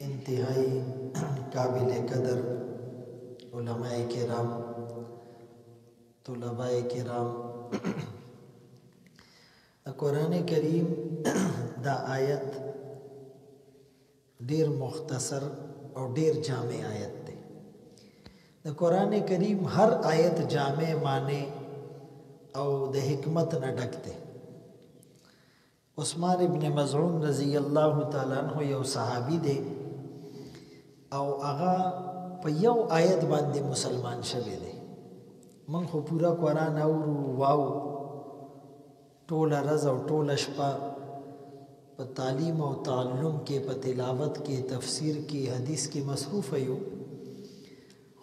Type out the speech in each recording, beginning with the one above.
انتهایی قابل قدر علماء کرام طلباء کرام قرآن کریم دا آیت ډیر مختصر او ډیر جامع آیت دی د قرآن کریم هر آیت جامع معنی او د حکمت نه ډک دی عثمان ابن مزعون رضی الله تعالی عنہ یو صحابي دی او هغه په یو آیت باندې مسلمان شوی دی من خو پورا قرآن اورو واو ټوله ورځ او ټوله شپه په تعلیم او تعلم کې په تلاوت کې تفسیر کې حدیث کې مصروف یو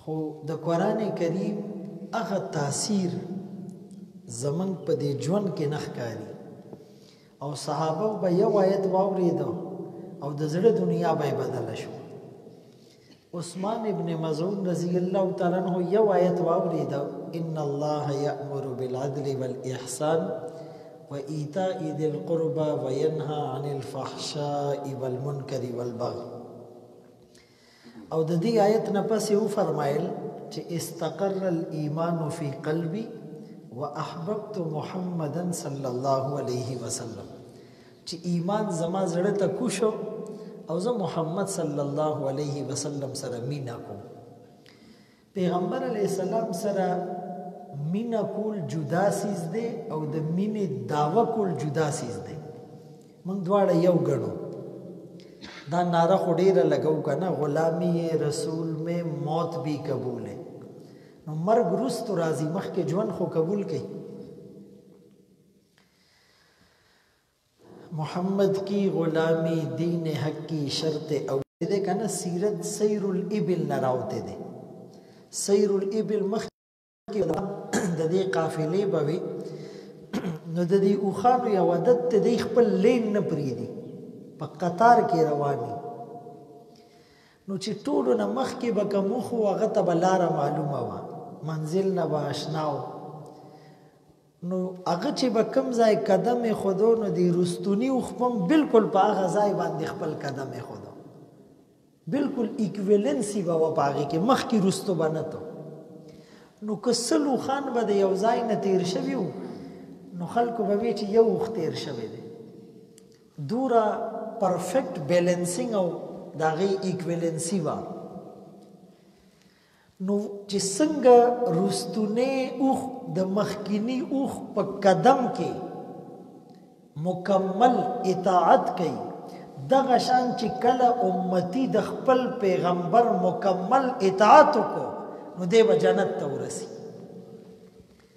خو د قرآن کریم هغه تاثیر زمونږ په دې ژوند کې نه ښکاري او صحابه به یو آیت واورېده او د زړه دنیا به بدله شو عثمان ابن مزعون رضی الله تعالی عنہ یو آیت واورید ان الله یأمر بالعدل والاحسان وایتاء ذی القربى وینها عن الفحشاء والمنکر والبغي او د دې آیت نه پس یې وفرمایل چې استقر الايمان فی قلبی واحببت محمدا صلی الله علیه وسلم چې ایمان زما زړه ته کوشو او زه محمد صلی الله علیه وسلم سره مینا کوم پیغمبر علیه السلام سره مینه کول جدا سیز دی او د مینې داوا کول جدا سیز دی موږ دواړه یو ګڼو دا ناره خو ډیره لګو کنه غلامی رسول می موت بی قبول نو مرګ رست راضی مخکې ژوند خو قبول کړي محمد کی غلامی دین حق کی شرط اول ده کنه سیرت سیر الابل نه راوته ده سیر الابل مخ د دې قافلې به وي نو د دې اوخانو یو عادت ته د خپل لین نه پریدي په قطار کې رواني نو چې ټولو نه مخ کې به کومخو هغه ته بلاره معلومه وه منزل نه به آشناو نو هغه چې به کوم ځای قدم اېښودو نو دې روستوني اوښ به هم بلکل په هغه ځای باندې خپل قدم اېښودو. بلکل ایکویلنسي به وه په هغې کې مخکې روستو به نه تو. نو که سل اوښان به د یو ځای نه تېر شوي وو نو خلکو به وې چې یو اوښ تېر شوی دی. دوره پرفیکټ بیلنسنګ او د هغې ایکویلنسي وه. نو چې څنګه روستونی اوښ د مخکیني اوښ په قدم کې مکمل اطاعت کوي دغه شان چې کله امتی د خپل پیغمبر مکمل اطاعت وکړو نو دی به جنت ته ورسی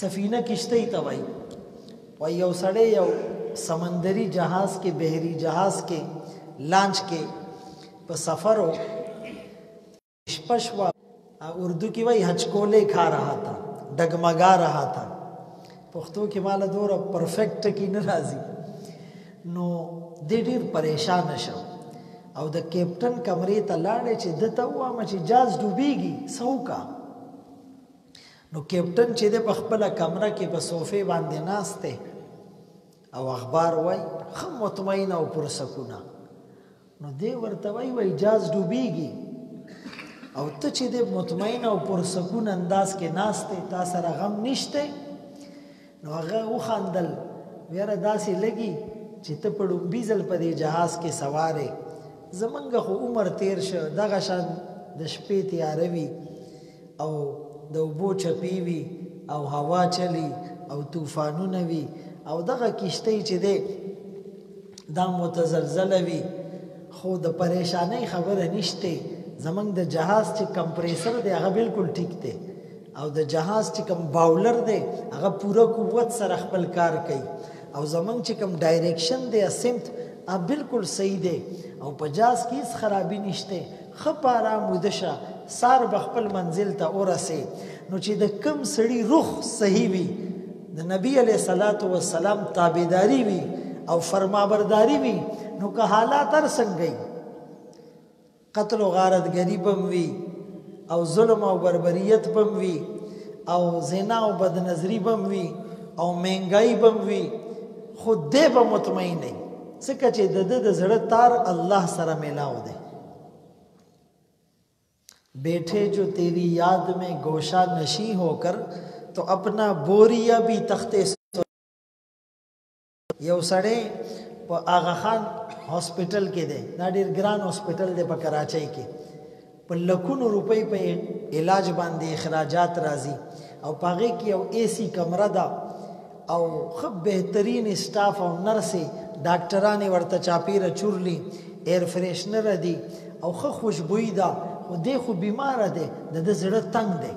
سفینه کشتۍ ته وایي وایي یو سړی یو سمندري جهاز کې بحري جهاز کې لانچ کې په سفر و شپه شوه اردو کې وایي هچکولې کھا رها تا ډګمګا رها تا پښتو کې مال دوره پرفیکټ کې نه راځي نو د ډیر پریشان شو او د کیپټن کمرې ته لاړې چې د ته وامه چې جاز ډوبېږي سوکا نو کیپټن چې دی په خپله کمره کې په صوفې باندې ناست دی او اخبار وای خو مطمئن او پر سکونه نو دی ورته وای وای جاز ډوبېږي او ته چې د مطمئن او پر سکون انداز کې ناشته تا سره غم نشته نو هغه وخاندل، ویره داسې لګي چې ته په ړومبي ځل په دې جهاز کې سوار یې، زمونږ خو عمر تیر شو، دغه شان د شپې تیاره وي او د اوبو چپې وي او هوا چلي او طوفانونه وي او دغه کښتۍ چې دی دا متزلزله وي، خو د پریشانۍ خبره نشته، زمونږ د جهاز چې کمپریسر دی هغه بلکل ټیک دی. او د جهاز چې کوم باولر دی هغه پوره قوت سره خپل کار کوي او زمنګ چې کوم ډایریکشن دی اسمت ا بالکل صحیح دی او په جاز کې هیڅ خرابي نشته خپارا مودشه سار بخپل منزل ته اورسه نو چې د کم سړی روح صحیح وي د نبی علی صلوات و سلام تابعداري وي او فرمابرداري وي نو که حالات تر څنګه قتل او غارت ګری به هم وي او ظلم او بربریت به هم وي او زنا او بدنظری به هم وي او مهنګای به هم وي خو دی به مطمئن نه څکه چې د د زړه تار الله سره ملاو دی بیٹھے جو تیری یاد میں گوشہ نشی ہو کر تو اپنا بوریا بھی تختے یو سړی په آغا خان هسپټل کې دی دا ډیر ګران هسپټل دی په کراچۍ کې په لکونو روپۍ په علاج باندې اخراجات راځي او پاغه کې یو ایسی کمره ده او خب بهترین سټاف او نرسې ډاکټرانه ورته چاپیره چورلی ایر فریشنر دی او خو خوشبوئی ده خو دی خو بیمار ده د زړه تنگ ده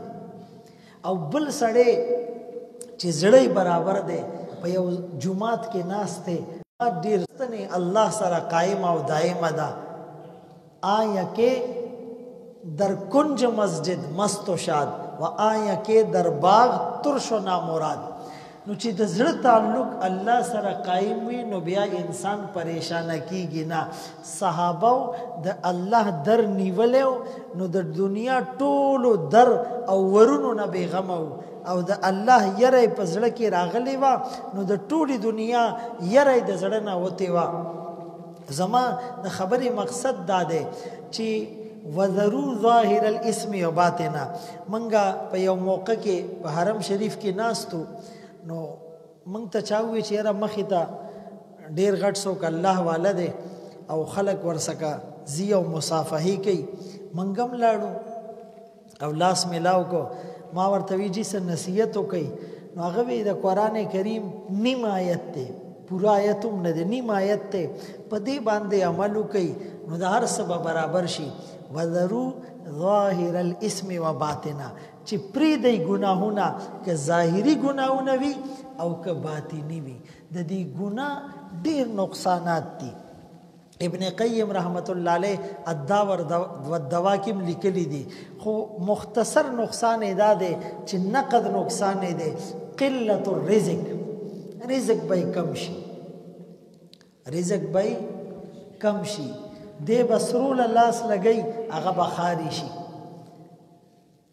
او بل سړی چې زړه برابر دی په یو جمعات کې ناس دی ډیر ستنه الله سره قائم او دائم ده آیا کې در کنج مسجد مست و شاد و آیا کې در باغ ترش و نامراد نو چې د زړه تعلق الله سره قائم وي نو بیا انسان پریشان کیږي نه صحابه د الله در نیولیو نو د دنیا ټولو در او ورونو نه بیغم او د الله یره په زړه کې راغلی و نو د ټولي دنیا یره د زړه نه وته و زما د خبرې مقصد دا دی چې وذرو ظاهر الاسم و باطنا منګه په یو موقع کې په حرم شریف کې ناستو نو منګ ته چاوي چې را مخې ته ډیر غټ څوک الله والا دی او خلق ورسکه زی او مصافحه کوي منګم لاړو او لاس ملاو کو ما ورته وی جی سن نصیحت وکي نو هغه وی د قران کریم نیم آیت ته پورا آیت هم نه دی نیم آیت ته په دې باندې عمل وکي نو د هر سبا برابر شي وذرو ظاهر الاسم وباطنه چې پری دی ګناهونه که ظاهری ګناهونه وي او که باطینی وي د دې ګناه ډیر نقصانات دي ابن قیم رحمت الله علیه الدور والدوا کې لیکلي دي خو مختصر نقصان ادا ده چې نقد نقصان ده قلت الرزق رزق به کم شي رزق به کم شي د بسرول لاس لګي هغه بخاري شي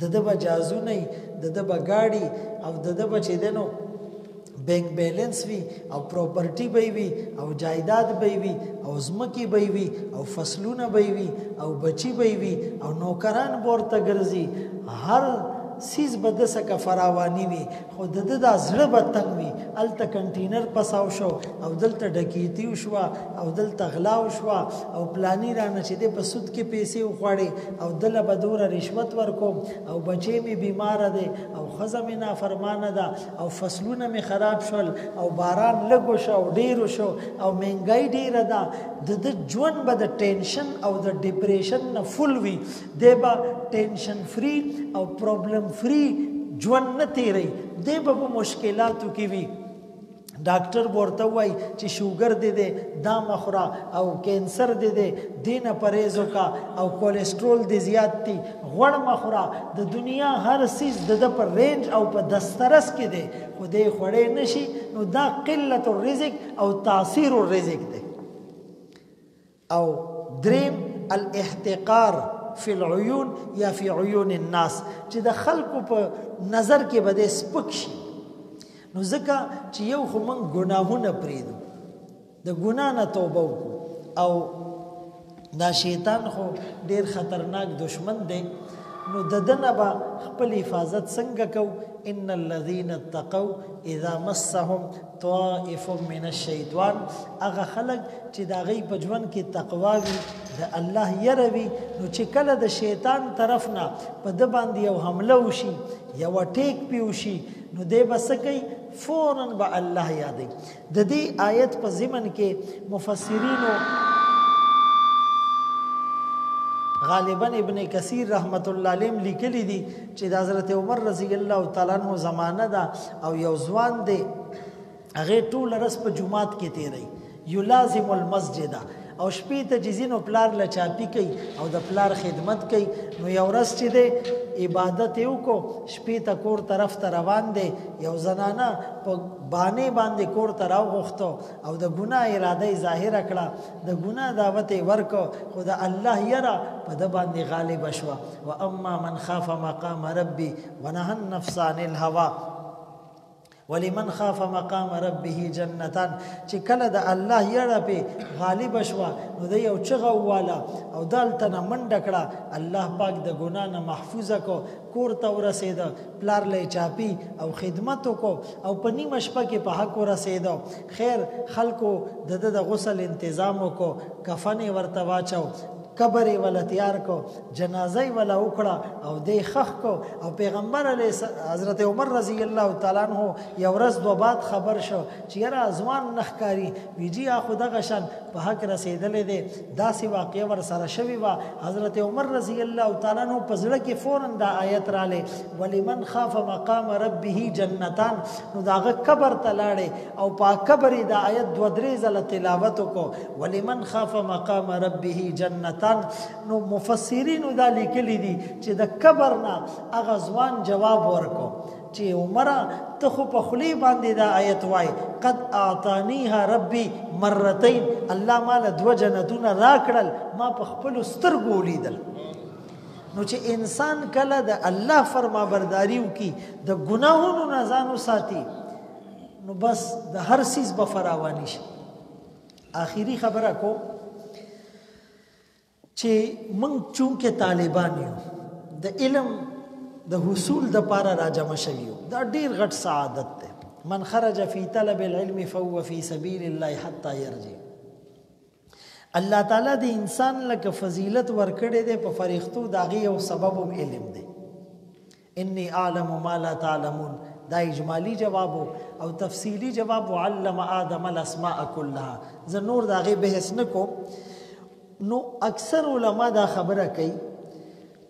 د د به جازونه د د به گاډي او د د به چې دنو بینک بیلنس وي او پراپرټي به وي او جایداد به وي او زمکی به وي او فصلونه به وي او بچي به وي او نوکران بورته ګرځي هر سیز به د سکه فراوانی وي خو د ده دا زړه به تنګ وي هلته کنټینر پساو شو او دلته ډکیتی وشوه او دلته غلا وشوه او پلانی رانه چې دی په سود کې پیسې وخوړې او دله به دوره رشوت ورکوم او بچی مې بیماره دی او ښځه مې نافرمانه ده او فصلونه مې خراب شول او باران لږ وشو او ډېر وشو او مهنګای ډېره ده د ده ژوند به د ټینشن او د ډپریشن نه فل وي دی به ټینشن فری او پرابلم فری ژوند نه تیری دی به په مشکلاتو کې وي ډاکټر ورته وای چې شوګر دې دې دا مخره او کینسر دې دې دینه پرهیز وکا او کولیسټرول دې زیات دي غوړ مخره د دنیا هر سیز د د پر رینج او په دسترس کې دې خو دې خوړې نشي نو دا قلت الرزق او تاثیر الرزق دې او دریم الاحتقار فی العیون یا فی عیون الناس چې د خلکو په نظر کې به د سپک شي نو ځکه چې یو خو موږ ګناهونه پریدو د ګنا نه توبه وکړو او دا شیطان خو ډیر خطرناک دشمن دی نو د دنه به خپل حفاظت څنګه کو ان الذين اتقوا اذا مسهم طائف من الشیطان هغه خلق چې دا غي په ژوند کې تقوا وي د الله یره وي نو چې کله د شیطان طرف نه په د باندې یو حمله وشي یو ټیک پیوشي نو دی بس کوي فورا به الله یادې د دې آیت په ضمن کې مفسرینو غالبا ابن کثیر رحمت الله علیه لیکلی دی چې د حضرت عمر رضی الله تعالی عنہ زمانه ده او یو ځوان دی هغه ټول رس په جمعات کې تیری یلازم المسجد او شپې ته جزینو پلار لا چاپی کوي او د پلار خدمت کوي نو یو ورځ چې دی عبادت یو کو شپې ته کور طرف ته روان دی یو زنانه په باندې باندې کور ته راغوښتو او د ګناه اراده ظاهر کړه د ګناه دعوت ورکو خو د الله یرا په د باندې غالب شوه واما من خاف مقام ربي ونهى النفس عن الهوى ولمن خاف مقام ربه جنتان چې کله د الله یړه په غالب شوا نو د یو چغه والا او دالته نه منډه کړه الله پاک د ګنا نه محفوظ کو کور ته ورسېد پلار لې چاپی او خدمت کو او په نیمه شپه کې په حق ورسېد خیر خلکو د د غسل تنظیم کو کفن ورته واچو قبر یې وله تیار کړ، جنازه یې وله وکړه او دی ښخ کړ او پیغمبر علیه السلام حضرت عمر رضی الله تعالی عنه یو ورځ دوه بعد خبر شو چې یاره ازوان نه ښکاري، وي جی اخو دغه شان په حق رسېدلی دی، داسې واقعه ورسره شوې وه، حضرت عمر رضی الله تعالی عنه په زړه کې فوراً دا آیت راغی، ولمن خاف مقام ربه جنتان، نو د هغه قبر ته لاړی او په قبر یې دا آیت دوه درې ځله تلاوت وکړ، ولمن خاف مقام ربه جنتان نو مفسرین دا لیکلی دي چې د کبر نه اغه ځوان جواب ورکو چې عمره ته خو په خلی باندې دا آیت وای قد اعطانیها ربي مرتين الله مال دو جنتونه راکړل ما په خپل سترګو لیدل نو چې انسان کله د الله فرما برداریو کی د ګناهونو نه ځانو ساتي نو بس د هر سیس به فراوانی شي اخیری خبره کو چې موږ چونکه طالبان یو د علم د حصول د پاره راجم شویو دا ډیر غټ سعادت ده من خرج فی طلب العلم فهو فی سبیل الله حتا یرجع الله تعالی د انسان لکه فضیلت ورکړي ده په فرښتو داغي او سبب علم ده انی اعلم ما لا تعلمون دا اجمالی جواب او تفصیلی جواب علم آدم الاسماء كلها زه نور دا غي بحث نکوم نو اکثر علما دا خبره کوي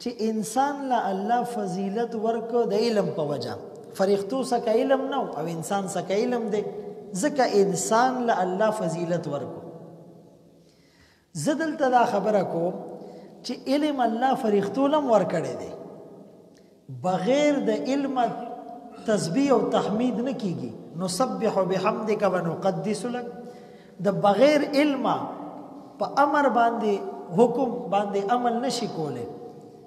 چې انسان لا الله فضیلت ورکو د علم په وجه فرښتو سکه علم نو او انسان سکه علم دی ځکه انسان لا الله فضیلت ورکو زه دلته دا خبره کوم چې علم الله فرښتو لم ورکړی دی بغیر د علم تسبیح او تحمید نه کیږي نسبح بحمدک ونقدس لك د بغیر علم په امر باندې حکم باندې عمل نشي کوله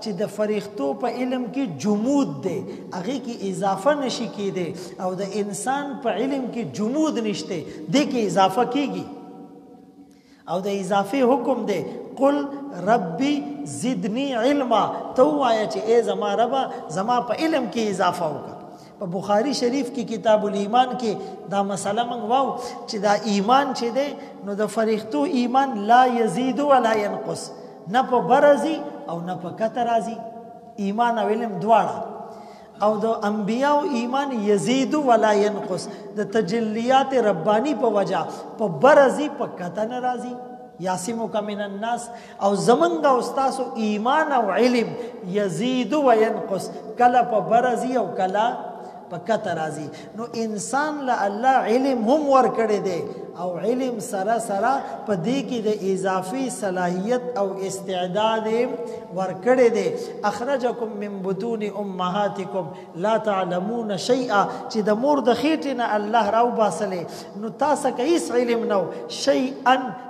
چې د فرښتو په علم کې جمود دی هغه کې اضافه نشي کېدی او د انسان په علم کې جمود نشته د کې اضافه کیږي او د اضافه حکم دی قل ربي زدني علما تو وایا چې ای زما رب زما په علم کې اضافه وکړه په بخاری شریف کې کتاب الایمان کې دا مسله موږ واو چې دا ایمان چې دی نو د فرښتو ایمان لا یزيد ولا ينقص نه په برزي او نه په کتر راځي ایمان او علم دواړه او د انبیاء ایمان یزيد ولا ينقص د تجلیات ربانی په وجا په برزي په کتر ناراضي یاسمو کمن الناس او زمنګ او تاسو ایمان او علم یزيد و ينقص کله په برزي او کله په کته راځي نو انسان له الله علم هم ور کړی دی او علم سره سره په دې کې د اضافي صلاحیت او استعداد ور کړی دی اخرجکم من بطون امهاتکم لا تعلمون شیئا چې د مور د خېټې نه الله راو باسلې نو تاسو کې هیڅ علم نو شیئا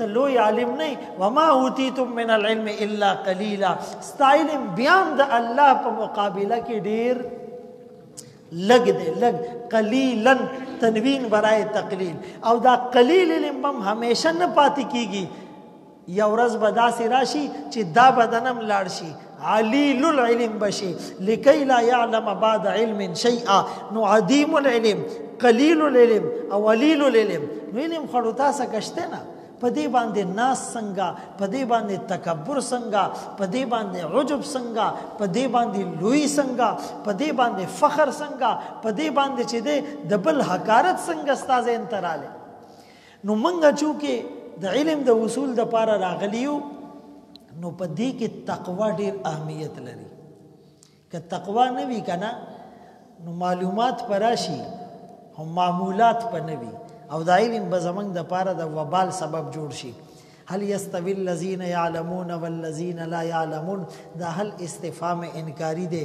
ته لوی عالم نه وما اوتیتم من العلم الا قليلا ستایلم بیان د الله په مقابله کې ډیر لګ دې لګ قليلا تنوین برای تقلیل او دا قلیل علم هم همیشه نه پاتې کیږي یو ورځ به داسې راشي چې دا بدنم لاړ شي علیل العلم بشي لکي لا يعلم بعد علم شيئا نو عدیم العلم قلیل العلم او علیل العلم نو علم خړو تاسو کشته نه په دې باندې ناس څنګه په دې باندې تکبر څنګه په دې باندې عجب څنګه په دې باندې لوی څنګه په دې باندې فخر څنګه په دې باندې چې د بل حکارت څنګه ستاسو انتراله نو منګه چونکه د علم د وصول د پاره راغلیو نو په دې کې تقوا ډیر اهمیت لري که تقوا نه وي کنه نو معلومات پراشي هم معمولات په نه وي او د علم به زمنګ د پاره د وبال سبب جوړ شي هل یستوی الذین یعلمون والذین لا یعلمون دا هل استفهام انکاری دی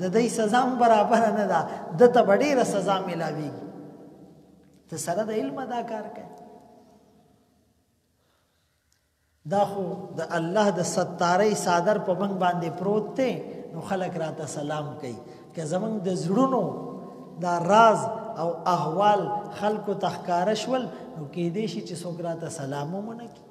د دی سزا هم برابر نه ده د ته ډیره سزا ملاویږي ته سره د علم دا کار کوي دا خو د الله د ستارې صادر په من باندې پروت ته نو خلک راته سلام کوي که زمنګ د زړونو دا راز او احوال خلکو تخکارشول نو کې دې شي چې څوک راته سلامونه کوي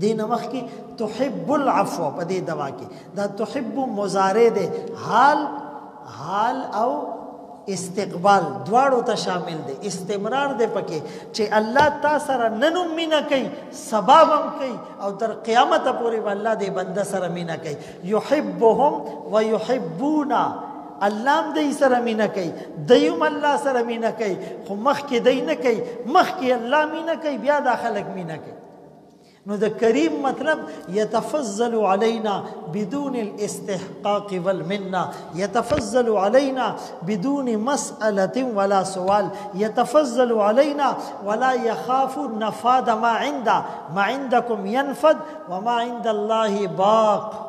دې نه مخکې تحب العفو په دې دوا کې دا تحب مضارع دی حال حال او استقبال دواړو ته شامل دی استمرار دی پکې چې الله تا سره نن مینا کوي سبا هم کوي او تر قیامت پورې الله دې بنده سره مینا کوي يحبهم ويحبونا الله هم دې سره مینا کوي دیم الله سره مینا کوي خو مخ کې دې نه کوي مخ کې الله مینا کوي بیا داخلك مینا کوي نو د کریم مطلب يتفضل علينا بدون الاستحقاق والمنه يتفضل علينا بدون مسألة ولا سؤال يتفضل علينا ولا يخاف نفاد ما عند ما عندكم ينفد وما عند الله باق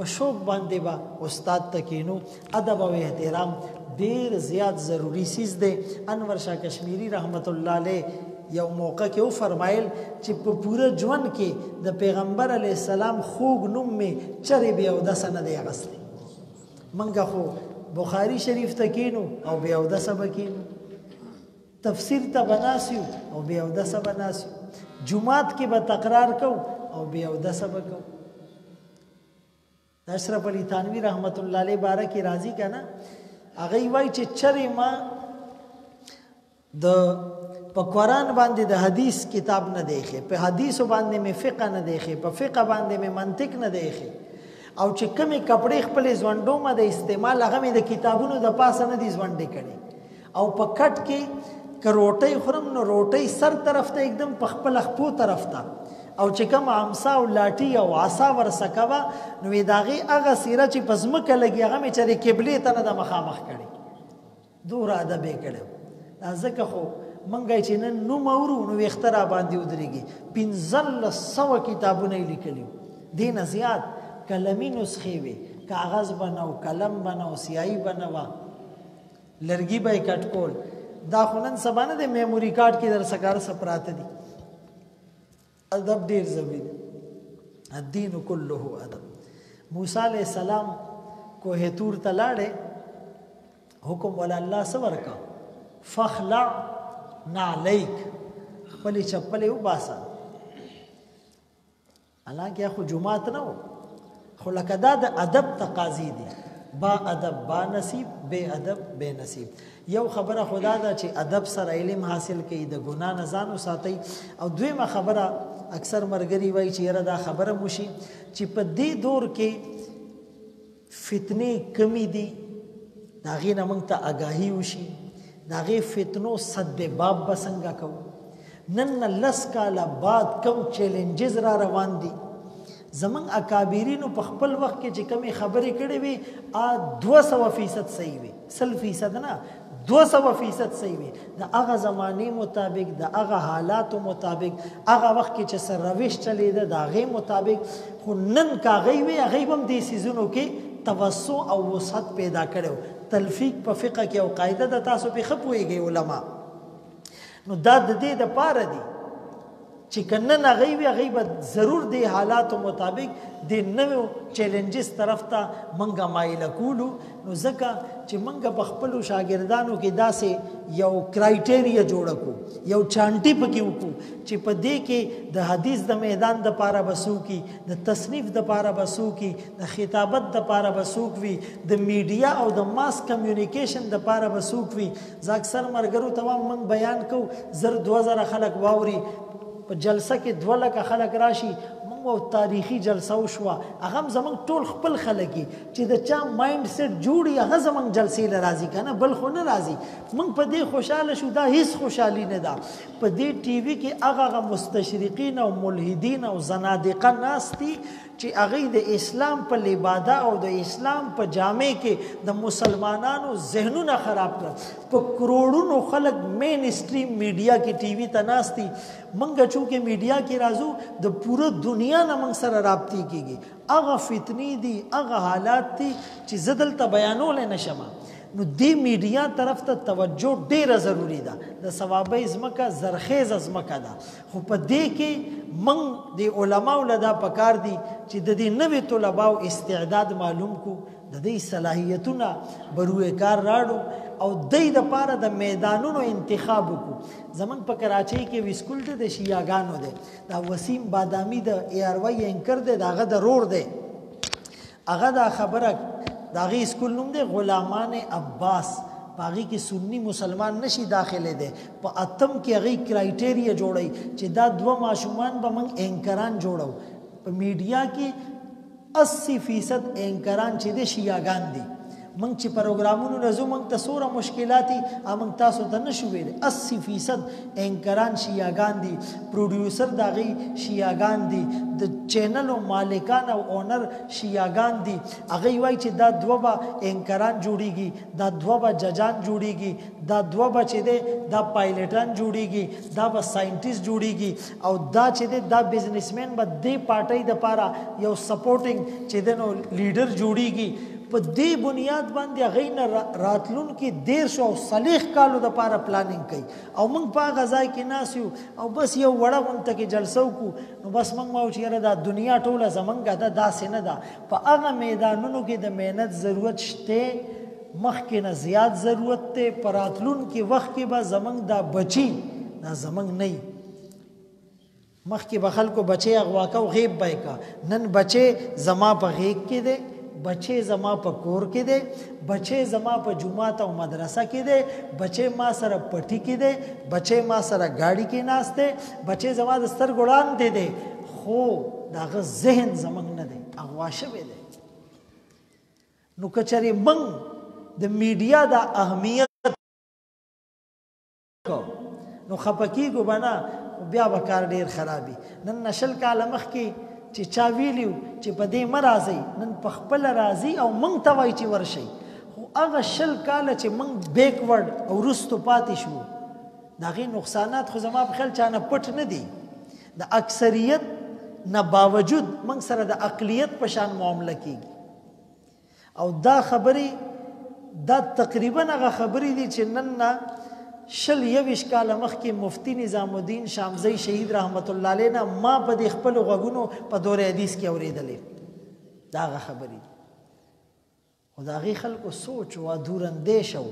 په شوق باندې با استاد ته کینو ادب او احترام ډیر زیات ضروری سیز دی انور شاه کشمیری رحمت الله علیه یو موقع کې و فرمایل چې په پوره ژوند کې د پیغمبر علی السلام خوګ نوم می چرې بیا او د سند یې غسلی منګه خو بخاری شریف ته کینو او بیا او د سبا کینو تفسیر ته بناسیو او بیا او د سبا ناسیو جمعات کې به تقرار کو او بیا او د سبا کو اشرف علي تنوي رحمت الله علیه بارک راضی کنه هغه وای چې چرې ما د په قران باندې د حدیث کتاب نه دیخې په حدیث باندې مې فقه نه دیخې په فقه باندې مې منطق نه دیخې او چې کمی کپڑے خپل ځوندو ما د استعمال هغه مې د کتابونو د پاسه نه دي ځوندې کړي او په کټ کې که روټۍ خورم نو روټۍ سر طرف ته اکدم په خپل خپو طرف ته او چې کوم عمسا او لاټي او عصا ورسکه وه نو یې د هغې هغه څیره چې په ځمکه لګي هغه مې چې د قبلې ته نه ده مخامخ کړې دومره ادب یې کړی دا ځکه خو منګه چې نن نوم اورو نو ویخته را باندې ودرېږي پنځلس سوه کتابونه یې لیکلي دې نه زیات قلمي نسخې وې کاغذ بنو قلم بنو سیاهي بنوه لرګي به کټ کول دا خونن سبانه د میموري کارت کې در سکار سپراته دي ادب ډیر ضروری دی الدین كله ادب موسی علی السلام کوه تور تلاړه حکم ولا الله صبر کا فخلع نعلیک خپل چپلې وباسه حالانکه خو جومات نه و خو لکه دا د ادب تقاضي دي با ادب با نصیب بے ادب بے نصیب یو خبره خدا دا چې ادب سره علم حاصل کړي د ګنا نه ځان وساتي او دویمه خبره اکثر مرګري وایي چې یره دا خبره مشي چې په دې دور کې فتنې کمی دي دا غي نه مونږ ته اگاهي وشي دا غي فتنو صد باب بسنګ کو نن لس کال بعد کم چیلنجز را روان دي زمنګ اکابرینو په خپل وخت کې چې کمی خبرې کړې وي ا 200% صحیح وي سل فیصد نه دو سوه فیصد صحیح وي د هغه زمانې مطابق د هغه حالاتو مطابق هغه وخت کې چې سر روش چلیده د هغې مطابق خو نن که هغوی وي هغوی به هم دې څیزونو کې توسع او وسعت پیدا کړی تلفیق په فقه کې او قاعده د تاسو پې ښه پوهېږئ علما نو دا د دې د پاره دی چې کنه نه غي وي غي به ضرور دی حالات مطابق د نوو چیلنجز طرف ته منګه مایل کولو نو ځکه چې منګه په خپل شاګردانو کې داسې یو کرایټیریا جوړ کو یو چانټي پکې وکړو چې په دې کې د حدیث د میدان د پاره بسو کې د تصنیف د پاره بسو کې د خطابت د پاره بسو کې د میډیا او د ماس کمیونیکیشن د پاره بسو کې زه اکثر مرګرو ته وام موږ بیان کو زر دوه زره خلک واوري په جلسه کې دوه لکه خلک راشي او تاریخي جلسه وشو هغه زمنګ ټول خپل خلګي چې د چا مایند سیټ جوړي هغه زمنګ جلسې لرازي کنه بل خو نه راځي موږ په دې خوشاله شو دا هیڅ خوشحالي نه ده په دې ټي وي کې هغه مستشرقین او ملحدین او زنادقه ناشتي چی هغوی د اسلام په لباده او د اسلام په جامه کی د مسلمانانو ذهنونه خراب کړ په کروڑونو خلق مین استریم میډیا کی ټی وی ته ناستی منګه چونکه میډیا کی رازو د پوره دنیا نه منګ سره رابطی کیږي هغه فتنی دی هغه حالات دی چې زدل ته بیانول نه شمه نو دی میډیا طرف ته توجه ډیره ضروری ده د ثوابه زمکه زرخیز زمکه ده خو په دې کې من د علماو لدا پکار دي چې د دې نوې طلباو استعداد معلوم کو د دې صلاحیتونه بروې کار راړو او د دې لپاره د میدانونو انتخاب کو زمنګ په کراچۍ کې وسکول ته د شیاګانو ده دا وسیم بادامی د ای آر وای انکر ده داغه ضرور ده هغه دا خبره د هغې سکول نوم دی غلامان عباس په هغې کې سني مسلمان نشي داخله دی په اتم کې هغې کرایټیریا جوړوي چې دا دوه ماشومان به موږ اینکران جوړو په میډیا کې اسی فیصد اینکران چې دی شیعاګان دي موږ چې پروګرامونو نه زو موږ ته سوره مشکلاتي موږ تاسو ته نشو ویل 80% انکران شیاغان دي پروډوسر داغي شیاغان دي د چینل او مالکان او اونر شیاغان دي هغه وای چې دا دوه با انکران جوړیږي دا دوه با ججان جوړیږي دا دوه با چې ده دا پایلټان جوړیږي دا با ساينټیست جوړیږي او دا چې دی دا بزنسمن به دې پارټۍ د پاره یو سپورټینګ چې دی نو لیډر جوړیږي په دې بنیاد باندې هغوی نه راتلونکي دېرش او څلېښت کالو دپاره پلانینګ کوي او موږ په هغه ځای کې ناست یو او بس یو وړه غونته کې جلسه وکړو نو بس موږ وایو چې یاره دا دنیا ټوله زمونږ ده داسې نه ده په هغه میدانونو کې د محنت ضرورت شته مخکې نه زیات ضرورت دی په راتلونکي وخت کې به زمونږ دا بچي دا زمونږ نه مخکې به خلکو بچې اغوا کو غیب به کا نن بچې زما په غیږ کې دی بچې زما په کور کې دی بچې زما په جمعات او مدرسه کې دی بچې ما سره پټی کې دی بچې ما سره گاډي کې ناست دی بچې زما د ستر ګړان دی دی خو داغه ذهن زمنګ نه دی اغوا شوی دی نو کچري من د میډیا د اهمیت کو نو خپکیګو بنا بیا به کار ډیر خرابي نن نشل کال مخ کې چې چا ویلیو چې په دې مرাজি نن په خپل راضي او مونږ ته وای چې ورشي خو هغه شل کال چې مونږ بیکورډ او رستو پاتې شو دا غي نقصانات خو زما په خیال چا نه پټ نه دي د اکثریت نه باوجود مونږ سره د اقلیت په شان معامله کیږي او دا خبرې دا تقریبا هغه خبرې دي چې نن نه شل یوش کال مخکې مفتی نظام الدین شامزی شهید رحمت الله علیه نه ما په دې خپل غوګونو په دور حدیث کې اوریدلې دا هغه خبرې دي خدای خلکو سوچ او دورندې شو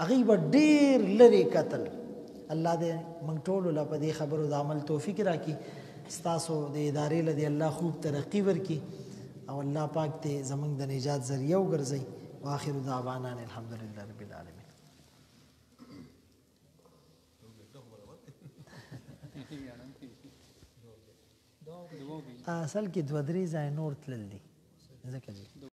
هغوی به ډېر لرې کتل. الله دې موږ ټولو له په دې خبرو د عمل توفیق راکړي. ستاسو د ادارې له دې الله خوب ترقي ورکړي او الله پاک دې زموږ د نجات ذریعه وګرځي. واخر دعوانا الحمدلله رب العالمین. اصل کې دوه درې ځای نور تلل دي ځکه